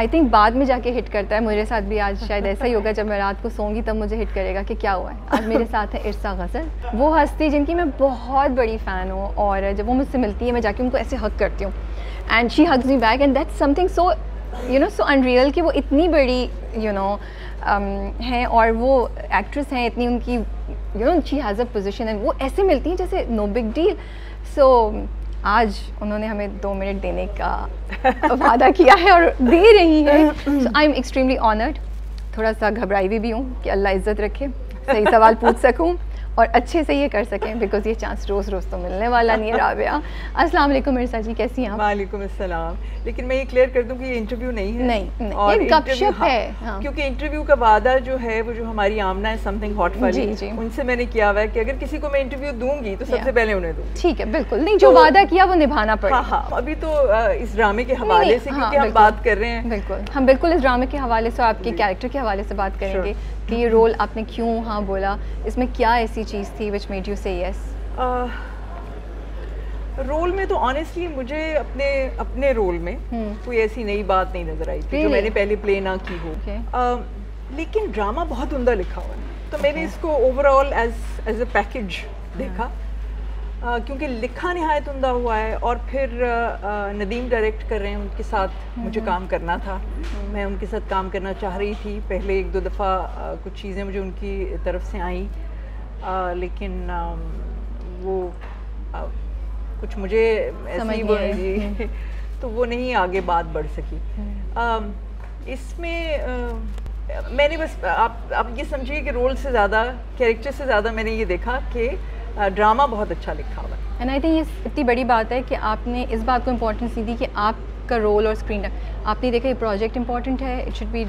I think बाद में जाके हिट करता है। मेरे साथ भी आज शायद ऐसा ही होगा जब मैं रात को सोऊँगी तब मुझे हिट करेगा कि क्या हुआ है। आज मेरे साथ है इरसा गज़ल। वो हस्ती जिनकी मैं बहुत बड़ी फ़ैन हूँ और जब वो मुझसे मिलती है मैं जाके उनको ऐसे हक करती हूँ। And she hugs me back and that's something so you know so unreal कि वो इतनी बड़ी यू नो um, हैं और वो एक्ट्रेस हैं इतनी उनकी you know she has a position and वो ऐसे मिलती हैं जैसे नो बिग डील सो आज उन्होंने हमें दो मिनट देने का वादा किया है और दे रही है। आई एम एक्सट्रीमली ऑनर्ड थोड़ा सा घबराई भी हूँ कि अल्लाह इज़्ज़त रखे। सही सवाल पूछ सकूँ। और अच्छे से ये कर सकें बिकॉज़ ये चांस रोज़ रोज़ तो मिलने वाला नहीं है राबिया। अस्सलाम वालेकुम मिर्सा जी कैसी हैं आप? वालेकुम अस्सलाम। लेकिन मैं ये क्लियर कर दूँ कि ये इंटरव्यू नहीं है। नहीं, नहीं और गपशप हाँ, है हाँ। क्योंकि इंटरव्यू का वादा जो है वो जो हमारी आमना है समथिंग हॉट वाली जी, जी. उनसे मैंने किया हुआ है कि अगर किसी को मैं इंटरव्यू दूँगी तो सबसे पहले उन्हें दूँ ठीक है बिल्कुल। नहीं जो तो वादा किया वो निभाना पड़ेगा। हाँ हाँ अभी तो इस ड्रामे के हवाले से क्योंकि हम बात कर रहे हैं। बिल्कुल। हम बिल्कुल इस ड्रामे के हवाले से आपके कैरेक्टर के हवाले से बात करेंगे। कि ये रोल आपने क्यों हाँ बोला इसमें क्या ऐसी चीज़ थी which made you say yes role में तो ऑनेस्टली मुझे अपने अपने रोल में hmm. कोई ऐसी नई बात नहीं नज़र आई थी जो मैंने पहले प्ले ना की हो okay. uh, लेकिन ड्रामा बहुत उमदा लिखा हुआ है तो okay. मैंने इसको overall as as a package देखा क्योंकि लिखा नहायत उमदा हुआ है और फिर नदीम डायरेक्ट कर रहे हैं उनके साथ मुझे काम करना था मैं उनके साथ काम करना चाह रही थी पहले एक दो दफ़ा कुछ चीज़ें मुझे उनकी तरफ़ से आई लेकिन वो कुछ मुझे ऐसी हम्म। तो वो नहीं आगे बात बढ़ सकी हम्म। इसमें मैंने बस आप आप ये समझिए कि रोल से ज़्यादा कैरेक्टर से ज़्यादा मैंने ये देखा कि ड्रामा बहुत अच्छा लिखा हुआ है। एंड आई थिंक ये इतनी बड़ी बात है कि आपने इस बात को इम्पोर्टेंस दी कि आपका रोल और स्क्रीन टाइम आपने देखा ये प्रोजेक्ट इम्पोर्टेंट है इट शुड बी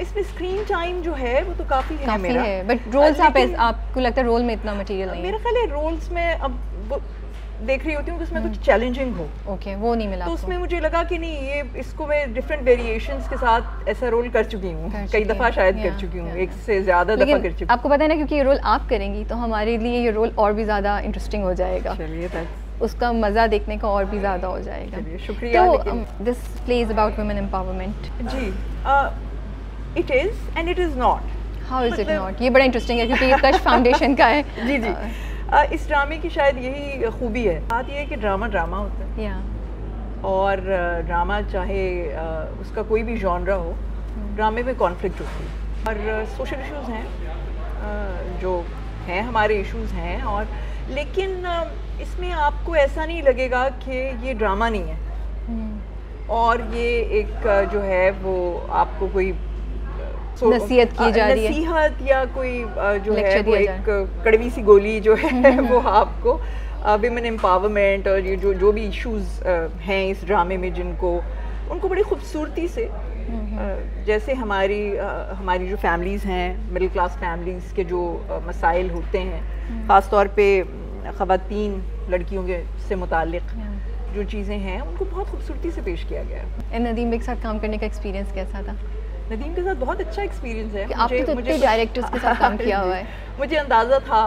इसमें स्क्रीन टाइम जो है वो तो काफ़ी है काफ़ी है बट रोल्स आप आपको लगता है रोल में इतना मटेरियल नहीं मेरा ख्याल है रोल्स में अब देख रही होती हूँ कि उसमें कुछ चैलेंजिंग हम्म। हो। ओके okay, वो नहीं मिला तो उसमें मुझे लगा कि नहीं ये इसको मैं डिफरेंट वेरिएशंस के साथ ऐसा रोल कर चुकी हूँ। कई दफ़ा शायद कर चुकी हूँ। एक से ज़्यादा दफ़ा कर चुकी आपको पता है ना क्योंकि ये रोल आप करेंगी तो हमारे लिए ये रोल और भी ज़्यादा इंटरेस्टिंग हो जाएगा। उसका मज़ा देखने का और भी ज़्यादा हो जाएगा। शुक्रिया this plays about women empowerment ji it is and it is not how is it not ये बड़ा इंटरेस्टिंग है क्योंकि ये कश फाउंडेशन का है। जी जी। इस ड्रामे की शायद यही खूबी है। बात यह है कि ड्रामा ड्रामा होता है। और ड्रामा चाहे उसका कोई भी जॉनरा हो ड्रामे में कॉन्फ्लिक्ट होती है। और सोशल इश्यूज़ हैं जो हैं हमारे इश्यूज़ हैं और लेकिन इसमें आपको ऐसा नहीं लगेगा कि ये ड्रामा नहीं है। Hmm. और ये एक जो है वो आपको कोई नसीहत की जा रही है। नसीहत या कोई जो है वो एक कड़वी सी गोली जो है हम्म, हम्म, वो हम्म। आपको विमेन एम्पावरमेंट और ये जो जो भी इश्यूज़ हैं इस ड्रामे में जिनको उनको बड़ी खूबसूरती से जैसे हमारी हमारी जो फैमिलीज़ हैं मिडिल क्लास फैमिलीज़ के जो मसाइल होते हैं ख़ास तौर पे ख़वातीन लड़कियों के से मुतालिक जो चीज़ें हैं उनको बहुत खूबसूरती से पेश किया गया है। नदीम के साथ काम करने का एक्सपीरियंस कैसा था? नदीम के साथ बहुत अच्छा एक्सपीरियंस है। आपने तो मुझे डायरेक्टर्स के साथ काम किया हुआ है। मुझे अंदाज़ा था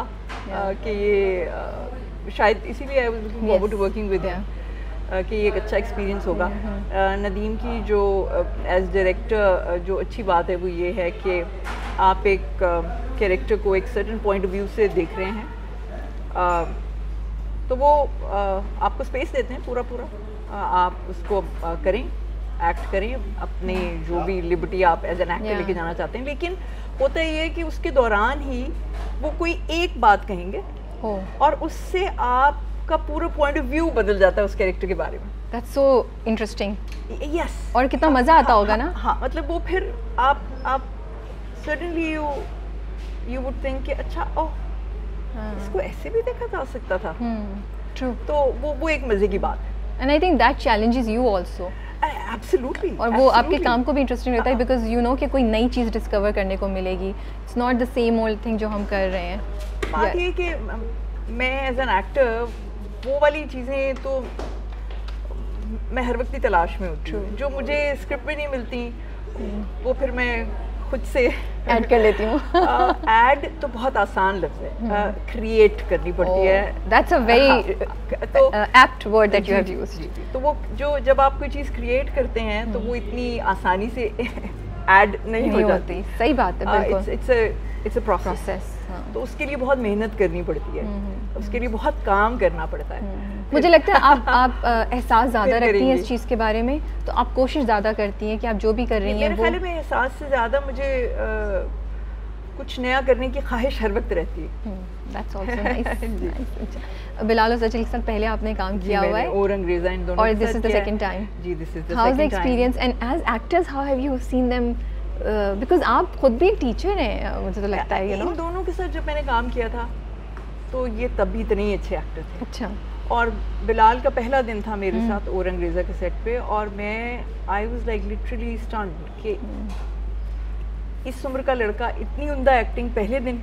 कि ये शायद इसीलिए I was looking forward to working with him कि ये एक अच्छा एक्सपीरियंस होगा। Mm-hmm. नदीम की जो एज डायरेक्टर जो अच्छी बात है वो ये है कि आप एक कैरेक्टर को एक सर्टन पॉइंट ऑफ़ व्यू से देख रहे हैं। तो वो आपको स्पेस देते हैं पूरा पूरा आप उसको करें। एक्ट करें अपने जो भी लिबर्टी आप एज एन एक्टर लेके जाना चाहते हैं लेकिन होता ये है कि उसके दौरान ही वो कोई एक बात कहेंगे और उससे आपका पूरा पॉइंट ऑफ़ व्यू बदल जाता है उस कैरेक्टर के बारे में। दैट्स सो इंटरेस्टिंग यस और कितना मज़ा आता होगा ना। हाँ मतलब वो फिर आप आप suddenly you you would think कि अच्छा ओह हाँ। इसको ऐसे भी देखा जा सकता था। ट्रू hmm, तो वो वो एक मज़े की बात है। And I think that challenges you also absolutely और वो आपके काम को भी इंटरेस्टिंग रहता है बिकॉज़ यू नो कि कोई नई चीज़ डिस्कवर करने को मिलेगी। It's not the same old thing जो हम कर रहे हैं। बात ये कि मैं एज एन एक्टर वो वाली चीज़ें तो मैं हर वक्त ही तलाश में उठ जो मुझे स्क्रिप्ट भी नहीं मिलती hmm. वो फिर मैं खुद से ऐड कर लेती हूँ। ऐड तो बहुत आसान लफ्ज है। क्रिएट करनी पड़ती है। दैट्स अ वेरी तो apt word that you have used तो वो जो जब आप कोई चीज़ क्रिएट करते हैं तो वो इतनी आसानी से ऐड नहीं, नहीं हो जाती सही बात है बिल्कुल। इट्स इट्स अ प्रोसेस तो उसके लिए बहुत मेहनत करनी पड़ती है। उसके लिए बहुत काम करना पड़ता है। मुझे लगता है आप आप एहसास ज़्यादा रखती हैं इस चीज़ के बारे में तो आप कोशिश ज़्यादा करती हैं कि आप जो भी कर रही हैं मेरे में एहसास से ज़्यादा मुझे कुछ नया करने की ख्वाहिश हर वक्त रहती है। Nice. nice. बिलाल और सचिल के साथ पहले आपने काम किया हुआ है। और अंग्रेजा इन दोनों और this is the second time ji this is the how is the experience and as actors how have you seen them because आप खुद भी एक टीचर हैं मुझे तो लगता है यू नो इन दोनों के साथ जब मैंने काम किया था तो ये तब भी इतने ही अच्छे एक्टर थे। अच्छा। और बिलाल का पहला दिन था मेरे हम्म। साथ और अंग्रेज़ा के सेट पे और मैं I was like literally stunned कि इस उम्र का लड़का इतनी उमदा एक्टिंग पहले दिन।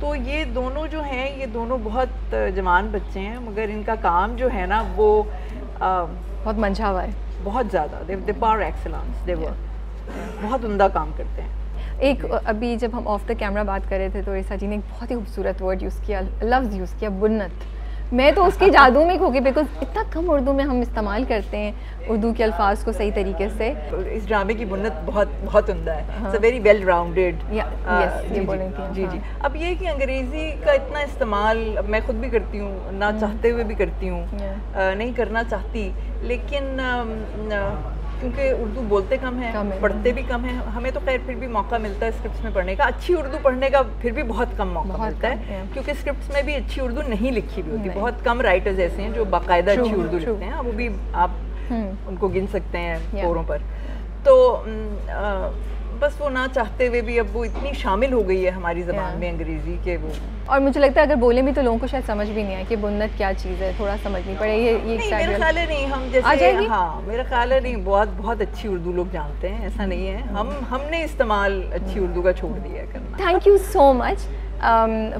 तो ये दोनों जो हैं ये दोनों बहुत जवान बच्चे हैं मगर इनका काम जो है ना वो आ, बहुत मंझा हुआ है। बहुत ज़्यादा। दे पावर एक्सलेंस दे वो बहुत उमदा काम करते हैं। एक अभी जब हम ऑफ़ द कैमरा बात कर रहे थे तो ईसा जी ने एक बहुत ही खूबसूरत वर्ड यूज़ किया लफ्ज़ यूज़ किया बुन्नत। मैं तो उसकी जादू में खो गई बिकॉज़ इतना कम उर्दू में हम इस्तेमाल करते हैं उर्दू के अल्फाज को सही तरीके से। इस ड्रामे की बुनत बहुत बहुत उमदा है। वेरी वेल राउंडेड जी जी। अब ये कि अंग्रेज़ी का इतना इस्तेमाल मैं खुद भी करती हूँ ना hmm. चाहते हुए भी करती हूँ नहीं करना चाहती लेकिन क्योंकि उर्दू बोलते कम है, कम है। पढ़ते भी कम है। हमें तो खैर फिर भी मौका मिलता है स्क्रिप्ट में पढ़ने का। अच्छी उर्दू पढ़ने का फिर भी बहुत कम मौका बहुत मिलता है क्योंकि स्क्रिप्ट में भी अच्छी उर्दू नहीं लिखी हुई होती। बहुत कम राइटर्स ऐसे हैं जो बाकायदा अच्छी उर्दू लिखते हैं। वो भी आप हम्म। उनको गिन सकते हैं कोरों पर। तो बस वो ना चाहते हुए भी अब वो इतनी शामिल हो गई है हमारी ज़बान में अंग्रेज़ी के वो। और मुझे लगता है अगर बोले भी तो लोगों को शायद समझ भी नहीं आए कि बुन्नत क्या चीज़ है थोड़ा समझनी पड़े ये ये नहीं, मेरा ख्याल है नहीं हम जैसे हाँ मेरा ख्याल है नहीं बहुत बहुत अच्छी उर्दू लोग जानते हैं ऐसा नहीं है। हम हमने इस्तेमाल अच्छी उर्दू का छोड़ दिया है करना। Thank you so much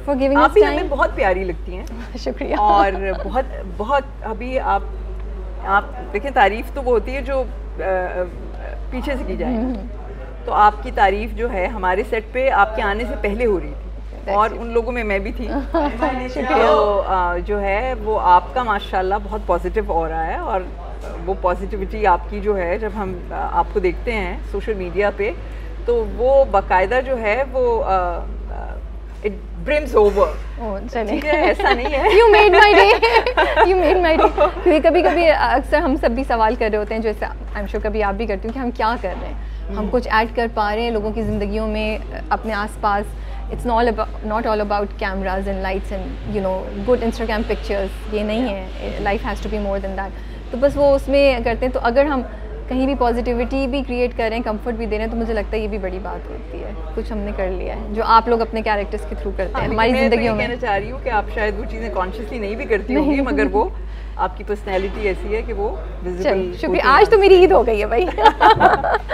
for giving आप भी हमें बहुत प्यारी लगती हैं। शुक्रिया। और बहुत बहुत अभी आप आप देखिए तारीफ़ तो वो होती है जो पीछे से की जाए। हम्म। तो आपकी तारीफ़ जो है हमारे सेट पे आपके आने से पहले हो रही थी। और उन लोगों में मैं भी थी। तो जो है वो आपका माशाल्लाह बहुत पॉजिटिव हो रहा है और वो पॉजिटिविटी आपकी जो है जब हम आपको देखते हैं सोशल मीडिया पे तो वो बाकायदा जो है वो इट ब्रिम्स ओवर ठीक है ऐसा नहीं है। You made my day you made my day क्योंकि कभी कभी अक्सर हम सब भी सवाल कर रहे होते हैं जैसे आई एम श्योर कभी आप भी करती हूँ कि हम क्या कर रहे हैं। हम। कुछ ऐड कर पा रहे हैं लोगों की ज़िंदगियों में अपने आसपास। It's not not all about cameras and lights and you know good Instagram pictures ये नहीं है. Life has to be more than that तो बस वो उसमें करते हैं तो अगर हम कहीं भी पॉजिटिविटी भी क्रिएट कर रहे हैं कंफर्ट भी दे रहे हैं तो मुझे लगता है ये भी बड़ी बात होती है। कुछ हमने कर लिया है जो आप लोग अपने कैरेक्टर्स के थ्रू करते हैं हाँ, हमारी ज़िंदगी तो में। कहना चाह रही हूँ कि आप शायद वो चीज़ें कॉन्शियसली नहीं भी करती होंगी मगर वो आपकी पर्सनैलिटी ऐसी है कि वो शुक्रिया। आज तो मेरी ईद हो गई है भाई।